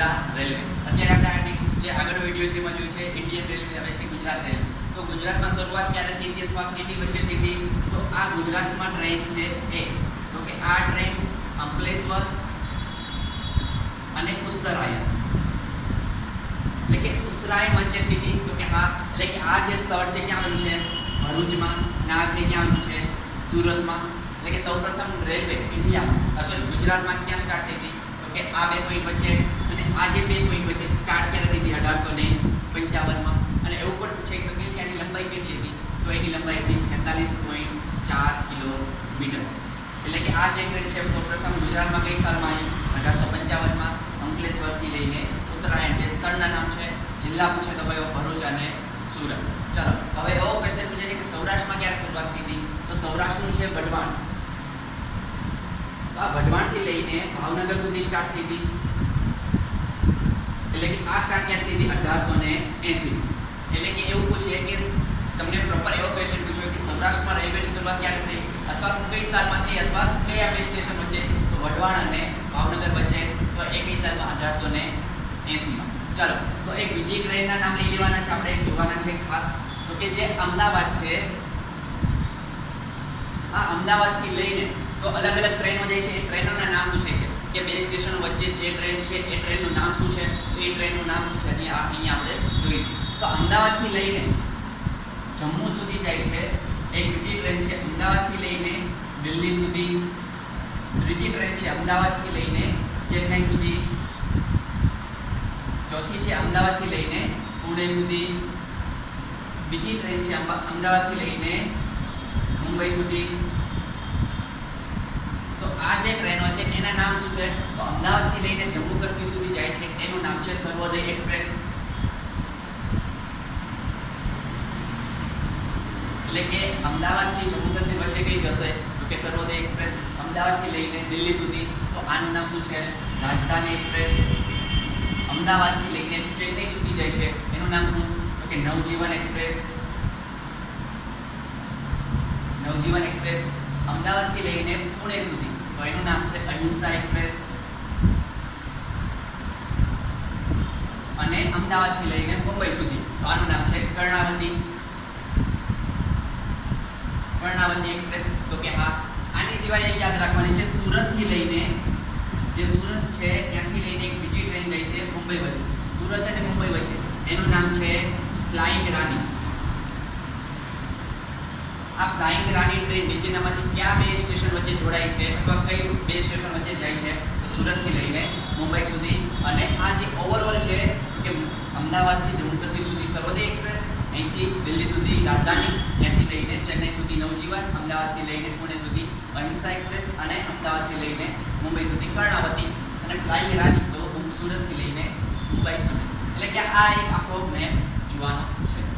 Gujarat railway. અત્યારે આપણે આ જે આગળ વીડિયો છે એમાં જોયું છે ઇન્ડિયન રેલવે આવે છે ગુજરાત રેલવે તો ગુજરાતમાં શરૂઆત ક્યારે થઈ હતી અથવા કેની વચ્ચે થઈ હતી? તો આ ગુજરાતમાં ટ્રેન છે એ. તો કે આ ટ્રેન અંકલેશ્વર અને ઉત્તરાયણ. એટલે કે ઉત્તરાયણ વચ્ચે થઈ હતી. તો કે હા એટલે કે આ જે સ્થળ છે ક્યાં આવેલું છે? ભરૂચમાં. અને આ છે ક્યાં આવેલું છે? સુરતમાં. એટલે કે સૌપ્રથમ રેલવે ઇન્ડિયામાં. સોરી ગુજરાતમાં ક્યાં સ્ટાર્ટ થઈ હતી? તો કે આ બે પોઈન્ટ વચ્ચે અને આ જે બે પોઈન્ટ વચ્ચે સ્ટાર્ટ ક્યારે હતી અઢારસો ને પંચાવનમાં. અને એવું પણ પૂછાઈ શકે કે આની લંબાઈ કેટલી હતી? તો એની લંબાઈ હતી છેતાલીસ પોઈન્ટ ચાર કિલોમીટર. એટલે કે આ જે ટ્રેન છે, સૌપ્રથમ ગુજરાતમાં કઈ સાલમાં આવી? અઢારસો પંચાવનમાં અંકલેશ્વરથી લઈને ઉત્તરાયણ. બે સ્થળના નામ છે, જિલ્લા પૂછે તો ભાઈ ભરૂચ અને સુરત. ચલો, હવે એવો ક્વેશ્ચન પૂછે છે કે સૌરાષ્ટ્રમાં ક્યારે શરૂઆત થઈ હતી? તો સૌરાષ્ટ્રનું છે વઢવાણ. આ વઢવાણથી લઈને ભાવનગર સુધી સ્ટાર્ટ થઈ હતી. આ સ્ટાર્ટ ક્યારે થઈ હતી અઢારસો ને એસી. એટલે કે એવું પૂછે કે તમને પ્રોપર એવો ક્વેશ્ચન પૂછ્યો કે સૌરાષ્ટ્રમાં રેલવેની શરૂઆત ક્યારે થઈ? અથવા કઈ સાલમાં થઈ? અથવા કયા બે સ્ટેશન વચ્ચે તો વઢવાણ અને ભાવનગર વચ્ચે. તો એ કઈ સાલમાં અઢારસો ને એસીમાં. ચાલો, તો એક બીજી ટ્રેનના નામ લઈ લેવાના છે. આપણે જોવાના છે ખાસ. તો કે જે અમદાવાદ છે, આ અમદાવાદથી લઈને તો અલગ અલગ ટ્રેનો જાય છે. એ ટ્રેનોના નામ પૂછે. સ્ટેશનો વચ્ચે જે ટ્રેન છે, એ ટ્રેનનું નામ શું છે? એ ટ્રેનનું નામ શું છે? અહીંયા અહીંયા આપણે જોઈએ છીએ તો અમદાવાદથી લઈને જમ્મુ સુધી જાય છે, એક બીજી ટ્રેન છે, અમદાવાદથી લઈને દિલ્હી સુધી, ત્રીજી ટ્રેન છે, અમદાવાદથી લઈને ચેન્નાઈ સુધી, ચોથી છે, અમદાવાદથી લઈને પુણે સુધી, બીજી ટ્રેન છે અમદા- અમદાવાદથી લઈને મુંબઈ સુધી આ જે ટ્રેનો છે, એના નામ શું છે? તો અમદાવાદથી લઈને જમ્મુ કાશ્મીર સુધી જાય છે. એનું નામ છે સર્વોદય એક્સપ્રેસ. એટલે કે અમદાવાદથી જમ્મુ કાશ્મીર વચ્ચે કઈ જશે? તો કે સર્વોદય એક્સપ્રેસ. અમદાવાદથી લઈને દિલ્હી સુધી. તો આનું નામ શું છે? રાજધાની એક્સપ્રેસ. અમદાવાદથી લઈને ચેન્નઈ સુધી જાય છે. એનું નામ શું? તો કે નવજીવન એક્સપ્રેસ. નવજીવન એક્સપ્રેસ અમદાવાદથી લઈને પુણે સુધી. તો એનું નામ છે અહિંસા એક્સપ્રેસ. અને અમદાવાદથી લઈને મુંબઈ સુધી. તો આનું નામ છે કર્ણાવતી. કર્ણાવતી એક્સપ્રેસ. તો કે હા, આની સિવાય એક યાદ રાખવાની છે, સુરતથી લઈને, જે સુરત છે, ત્યાંથી લઈને એક બીજી ટ્રેન જાય છે મુંબઈ વચ્ચે. સુરત અને મુંબઈ વચ્ચે. એનું નામ છે ફ્લાઇંગ રાની. આ ફ્લાઇંગ રાની ટ્રેન નીચેનામાંથી કયા બે સ્ટેશન વચ્ચે જોડાય છે અથવા કઈ બે સ્ટેશન વચ્ચે જાય છે તો સુરતથી લઈને મુંબઈ સુધી અને આ જે ઓવરઓલ છે કે અમદાવાદથી જમ્મુ કાશ્મીર સુધી સર્વોદય એક્સપ્રેસ, અહીંથી દિલ્હી સુધી રાજધાની, ત્યાંથી લઈને ચેન્નઈ સુધી નવજીવન, અમદાવાદથી લઈને પુણે સુધી અહિંસા એક્સપ્રેસ અને અમદાવાદથી લઈને મુંબઈ સુધી કર્ણાવતી અને ફ્લાઇંગ રાની તો સુરતથી લઈને મુંબઈ સુધી. એટલે કે આ એક આખો મેપ જોવાનો છે.